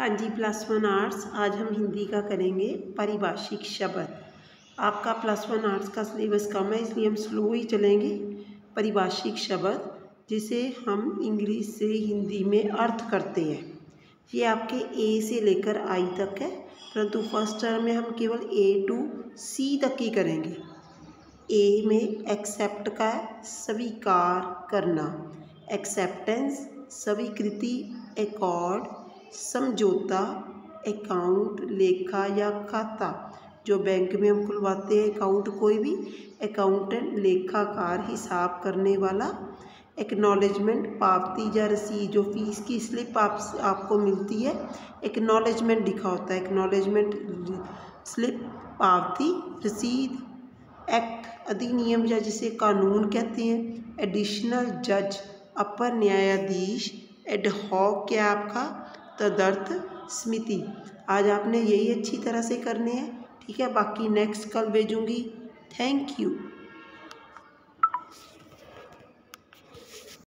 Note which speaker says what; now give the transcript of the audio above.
Speaker 1: हाँ जी plus one arts आज हम हिंदी का करेंगे पारिभाषिक शब्द। आपका प्लस वन आर्ट्स का सिलेबस कम है, इसलिए हम स्लो ही चलेंगे। पारिभाषिक शब्द, जिसे हम इंग्लिश से हिंदी में अर्थ करते हैं। ये आपके ए से लेकर आई तक है, परंतु फ़र्स्ट टर्म में हम केवल ए टू सी तक ही करेंगे। ए में एक्सेप्ट का स्वीकार करना एक्सेप्टेंस स्वीकृति एकॉर्ड समझौता अकाउंट, लेखा या खाता, जो बैंक में हम खुलवाते हैं अकाउंट, कोई भी अकाउंटेंट, लेखाकार हिसाब करने वाला एक्नॉलेजमेंट पावती या रसीद जो फ़ीस की स्लिप आप आपको मिलती है एक्नॉलेजमेंट लिखा होता है। एक्नॉलेजमेंट स्लिप पावती रसीद एक्ट अधिनियम या जिसे कानून कहते हैं एडिशनल जज अपर न्यायाधीश एडहॉक क्या आपका? तदर्थ स्मृति। आज आपने यही अच्छी तरह से करनी है। ठीक है, बाकी नेक्स्ट कल भेजूँगी। Thank you